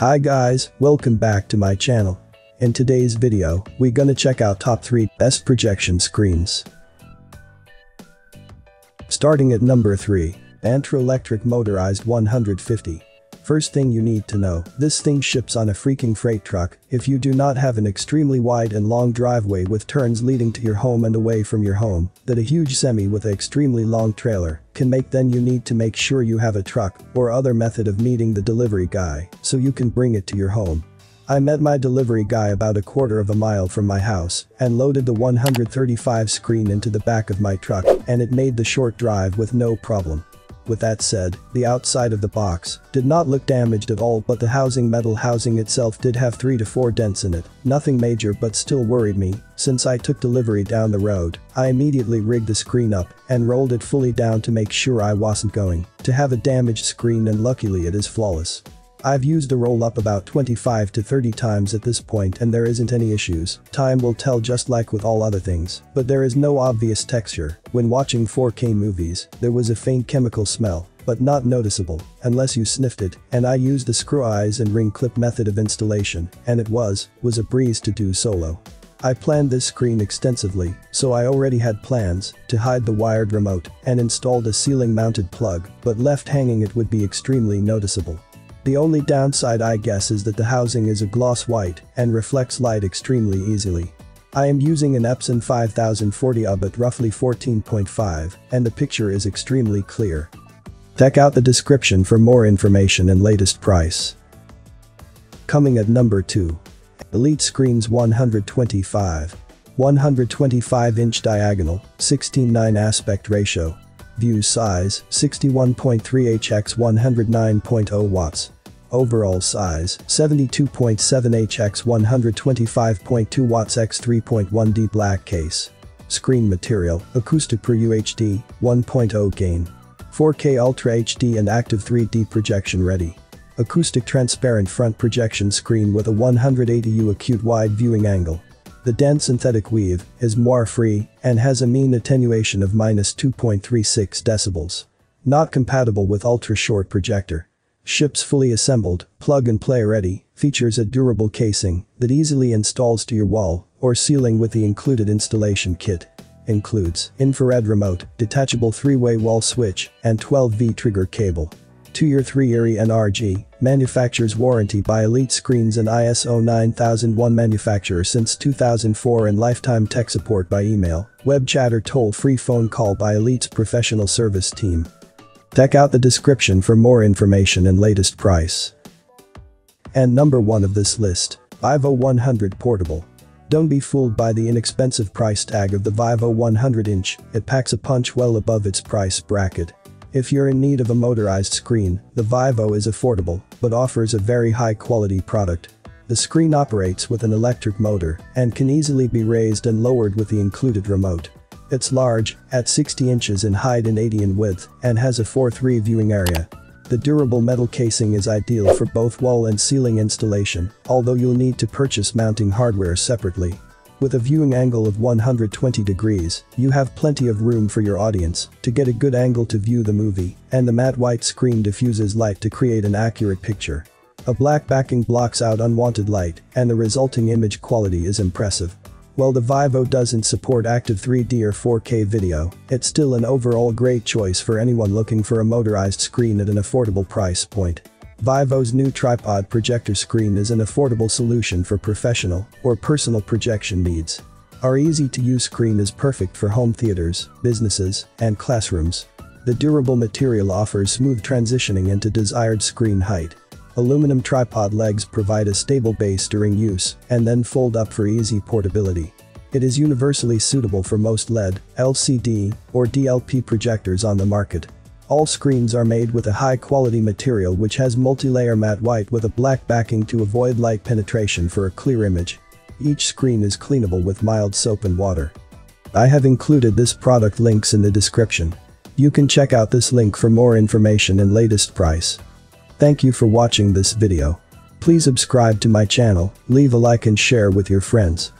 Hi guys, welcome back to my channel. In today's video, we gonna check out top 3 best projection screens. Starting at number 3, Antra Electric Motorized 150. First thing you need to know, this thing ships on a freaking freight truck, if you do not have an extremely wide and long driveway with turns leading to your home and away from your home, that a huge semi with an extremely long trailer can make then you need to make sure you have a truck or other method of meeting the delivery guy so you can bring it to your home. I met my delivery guy about a quarter of a mile from my house and loaded the 135 screen into the back of my truck and it made the short drive with no problem. With that said, the outside of the box did not look damaged at all but the housing metal housing itself did have 3 to 4 dents in it, nothing major but still worried me, since I took delivery down the road, I immediately rigged the screen up and rolled it fully down to make sure I wasn't going to have a damaged screen and luckily it is flawless. I've used the roll up about 25 to 30 times at this point and there isn't any issues, time will tell just like with all other things, but there is no obvious texture, when watching 4K movies, there was a faint chemical smell, but not noticeable, unless you sniffed it, and I used the screw eyes and ring clip method of installation, and it was, was a breeze to do solo. I planned this screen extensively, so I already had plans to hide the wired remote and installed a ceiling mounted plug, but left hanging it would be extremely noticeable. The only downside I guess is that the housing is a gloss white and reflects light extremely easily. I am using an Epson 5040 UB at roughly 14.5 and the picture is extremely clear. Check out the description for more information and latest price. Coming at number 2. Elite Screens 125. 125 inch diagonal, 16:9 aspect ratio. View size, 61.3 x 109.0 watts. Overall size 72.7HX 125.2 watts x 3.1D black case. Screen material Acoustic Pro UHD 1.0 gain. 4K Ultra HD and active 3D projection ready. Acoustic transparent front projection screen with a 180U acute wide viewing angle. The dense synthetic weave is moire free and has a mean attenuation of minus 2.36 decibels. Not compatible with ultra short projector. Ships fully assembled, plug and play ready, features a durable casing that easily installs to your wall or ceiling with the included installation kit. Includes infrared remote, detachable 3-way wall switch, and 12V trigger cable. 2-year 3-year NRG, manufacturer's warranty by Elite Screens and ISO 9001 manufacturer since 2004 and lifetime tech support by email, web chat or toll-free phone call by Elite's professional service team. Check out the description for more information and latest price. And number 1 of this list, Vivo 100 Portable. Don't be fooled by the inexpensive price tag of the Vivo 100 inch, it packs a punch well above its price bracket. If you're in need of a motorized screen, the Vivo is affordable, but offers a very high quality product. The screen operates with an electric motor and can easily be raised and lowered with the included remote. It's large, at 60 inches in height and 80 in width, and has a 4-3 viewing area. The durable metal casing is ideal for both wall and ceiling installation, although you'll need to purchase mounting hardware separately. With a viewing angle of 120 degrees, you have plenty of room for your audience to get a good angle to view the movie, and the matte white screen diffuses light to create an accurate picture. A black backing blocks out unwanted light, and the resulting image quality is impressive. While the Vivo doesn't support active 3D or 4K video, it's still an overall great choice for anyone looking for a motorized screen at an affordable price point. Vivo's new tripod projector screen is an affordable solution for professional or personal projection needs. Our easy-to-use screen is perfect for home theaters, businesses, and classrooms. The durable material offers smooth transitioning into desired screen height, Aluminum tripod legs provide a stable base during use and then fold up for easy portability. It is universally suitable for most LED, LCD, or DLP projectors on the market. All screens are made with a high-quality material which has multi-layer matte white with a black backing to avoid light penetration for a clear image. Each screen is cleanable with mild soap and water. I have included this product links in the description. You can check out this link for more information and latest price. Thank you for watching this video. Please subscribe to my channel, leave a like and share with your friends.